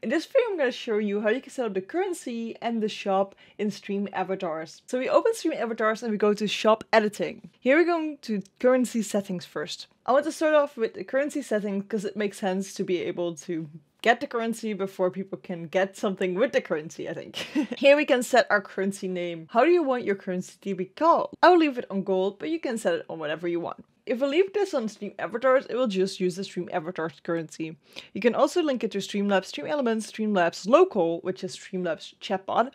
In this video, I'm going to show you how you can set up the currency and the shop in Stream Avatars. So we open Stream Avatars and we go to Shop Editing. Here we're going to Currency Settings first. I want to start off with the currency settings because it makes sense to be able to get the currency before people can get something with the currency, I think. Here we can set our currency name. How do you want your currency to be called? I will leave it on gold, but you can set it on whatever you want. If I leave this on Stream Avatars, it will just use the Stream Avatars currency. You can also link it to Streamlabs, Stream Elements, Streamlabs Local, which is Streamlabs chatbot,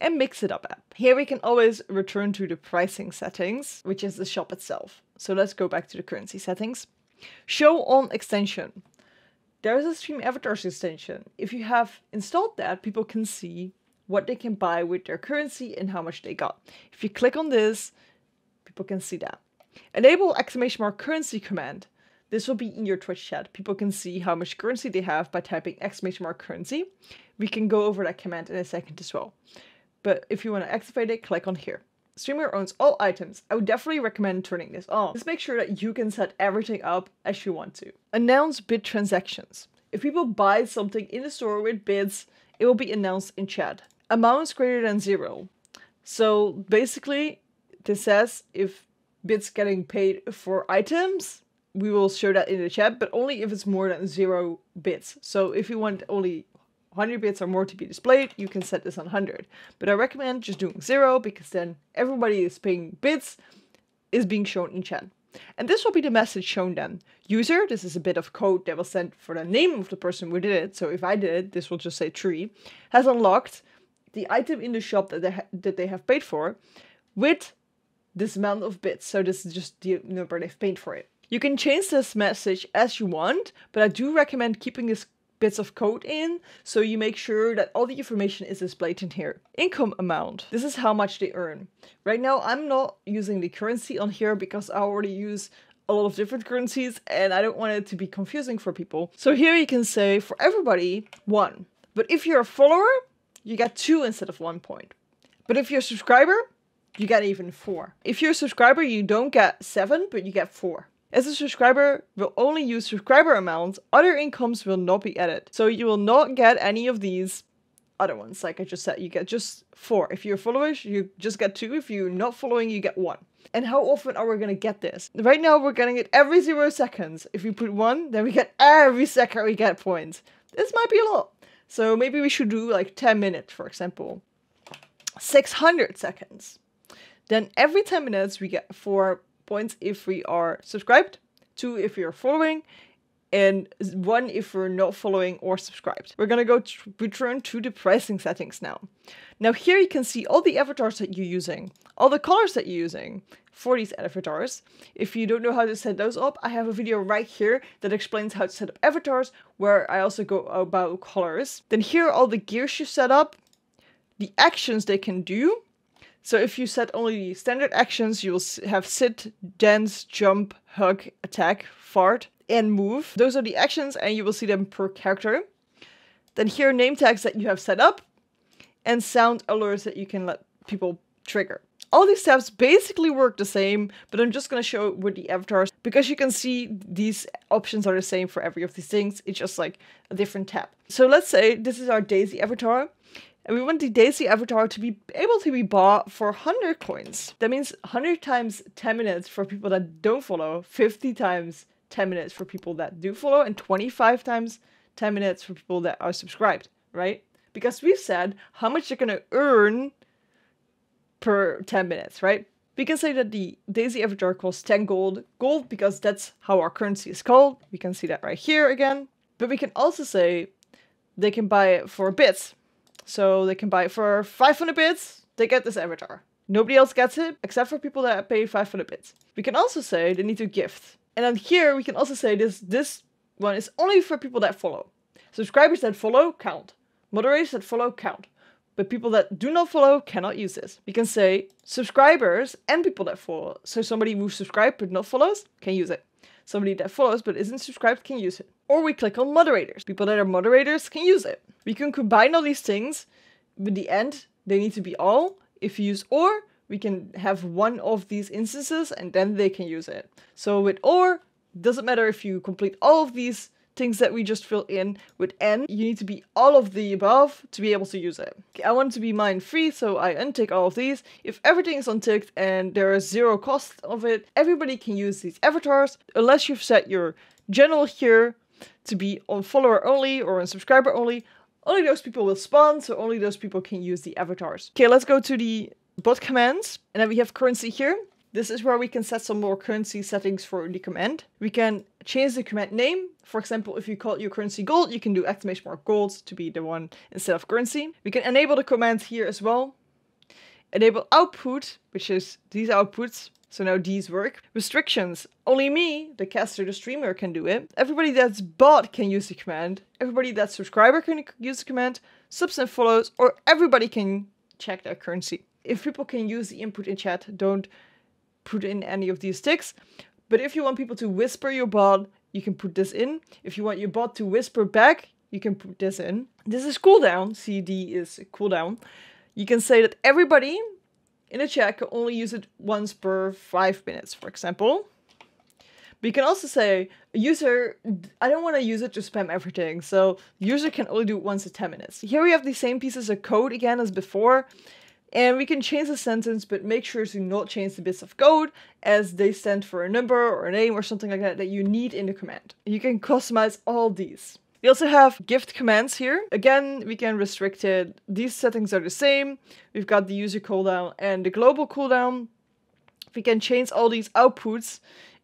and mix it up app. Here we can always return to the pricing settings, which is the shop itself. So let's go back to the currency settings. Show on extension. There is a Stream Avatars extension. If you have installed that, people can see what they can buy with their currency and how much they got. If you click on this, people can see that. Enable exclamation mark currency command. This will be in your Twitch chat. People can see how much currency they have by typing exclamation mark currency. We can go over that command in a second as well. But if you want to activate it, click on here. Streamer owns all items. I would definitely recommend turning this on. Just make sure that you can set everything up as you want to. Announce bit transactions. If people buy something in the store with bits, it will be announced in chat. Amounts greater than zero. So basically, this says if bits getting paid for items, we will show that in the chat, but only if it's more than zero bits. So if you want only 100 bits or more to be displayed, you can set this on 100. But I recommend just doing zero because then everybody is paying bits is being shown in chat. And this will be the message shown then. User, this is a bit of code that was sent for the name of the person who did it. So if I did it, this will just say Trui, has unlocked the item in the shop that they, that they have paid for with this amount of bits. So this is just the number they've paid for it. You can change this message as you want, but I do recommend keeping this bits of code in so you make sure that all the information is displayed in here. Income amount. This is how much they earn. Right now I'm not using the currency on here because I already use a lot of different currencies and I don't want it to be confusing for people. So here you can say for everybody one. But if you're a follower, you get two instead of one point. But if you're a subscriber, you get even four. If you're a subscriber, you don't get seven, but you get four. As a subscriber we'll only use subscriber amounts, other incomes will not be added. So you will not get any of these other ones. Like I just said, you get just four. If you're followers, you just get two. If you're not following, you get one. And how often are we going to get this? Right now, we're getting it every zero seconds. If we put one, then we get every second we get points. This might be a lot. So maybe we should do like 10 minutes, for example. 600 seconds. Then every 10 minutes we get 4 points if we are subscribed, 2 if we are following, and 1 if we're not following or subscribed. We're gonna go to return to the pricing settings now. Now here you can see all the avatars that you're using, all the colors that you're using for these avatars. If you don't know how to set those up, I have a video right here that explains how to set up avatars, where I also go about colors. Then here are all the gears you set up, the actions they can do, so if you set only the standard actions, you will have sit, dance, jump, hug, attack, fart, and move. Those are the actions and you will see them per character. Then here are name tags that you have set up and sound alerts that you can let people trigger. All these tabs basically work the same, but I'm just going to show it with the avatars because you can see these options are the same for every of these things. It's just like a different tab. So let's say this is our Daisy avatar. And we want the Daisy avatar to be able to be bought for 100 coins. That means 100 times 10 minutes for people that don't follow, 50 times 10 minutes for people that do follow, and 25 times 10 minutes for people that are subscribed, right? Because we've said how much you're gonna earn per 10 minutes, right? We can say that the Daisy avatar costs 10 gold. Gold because that's how our currency is called. We can see that right here again. But we can also say they can buy it for bits, so they can buy it for 500 bits, they get this avatar. Nobody else gets it, except for people that pay 500 bits. We can also say they need to gift. And then here we can also say this, this one is only for people that follow. Subscribers that follow count. Moderators that follow count. But people that do not follow cannot use this. We can say subscribers and people that follow. So somebody who subscribed but not follows can use it. Somebody that follows but isn't subscribed can use it. Or we click on moderators. People that are moderators can use it. We can combine all these things, but the end, they need to be all. If you use or, we can have one of these instances and then they can use it. So with or, doesn't matter if you complete all of these things that we just fill in with N. You need to be all of the above to be able to use it. I want to be mine free, so I untick all of these. If everything is unticked and there is zero cost of it, everybody can use these avatars unless you've set your general here to be on follower only or on subscriber only. Only those people will spawn, so only those people can use the avatars. Okay, let's go to the bot commands. And then we have currency here. This is where we can set some more currency settings for the command. We can change the command name. For example, if you call your currency gold, you can do exclamation mark gold to be the one instead of currency. We can enable the command here as well. Enable output, which is these outputs. So now these work. Restrictions. Only me, the caster, the streamer can do it. Everybody that's bot can use the command. Everybody that's subscriber can use the command. Subs and follows, or everybody can check their currency. If people can use the input in chat, don't put in any of these ticks. But if you want people to whisper your bot, you can put this in. If you want your bot to whisper back, you can put this in. This is cooldown. CD is cooldown. You can say that everybody in a chat only use it once per five minutes, for example. But you can also say, user, I don't want to use it to spam everything, so user can only do it once in 10 minutes. Here we have the same pieces of code again as before, and we can change the sentence, but make sure to not change the bits of code as they stand for a number or a name or something like that that you need in the command. You can customize all these. We also have gift commands here. Again, we can restrict it. These settings are the same. We've got the user cooldown and the global cooldown. We can change all these outputs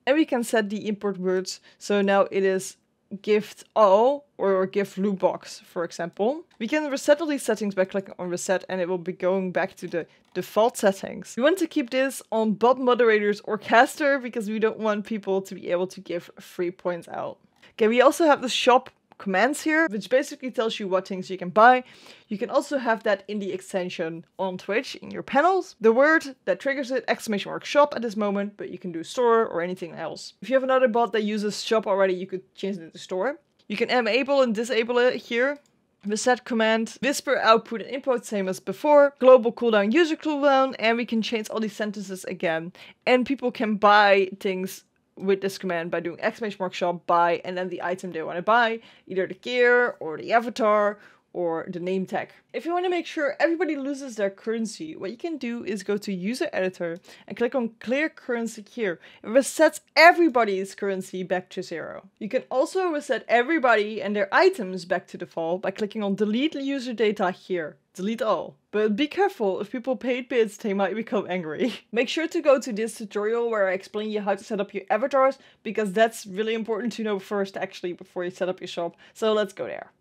and we can set the import words. So now it is gift all or gift loot box, for example. We can reset all these settings by clicking on reset and it will be going back to the default settings. We want to keep this on bot moderators or caster because we don't want people to be able to give free points out. Okay, we also have the shop commands here, which basically tells you what things you can buy. You can also have that in the extension on Twitch in your panels. The word that triggers it, exclamation mark shop at this moment, but you can do store or anything else. If you have another bot that uses shop already, you could change it to store. You can enable and disable it here. The set command, whisper output and input same as before, global cooldown, user cooldown, and we can change all these sentences again. And people can buy things with this command by doing exclamation mark shop buy and then the item they want to buy, either the gear or the avatar or the name tag. If you want to make sure everybody loses their currency, what you can do is go to user editor and click on clear currency here. It resets everybody's currency back to zero. You can also reset everybody and their items back to default by clicking on delete user data here. Delete all. But be careful, if people paid bits, they might become angry. Make sure to go to this tutorial where I explain you how to set up your avatars, because that's really important to know first actually before you set up your shop. So let's go there.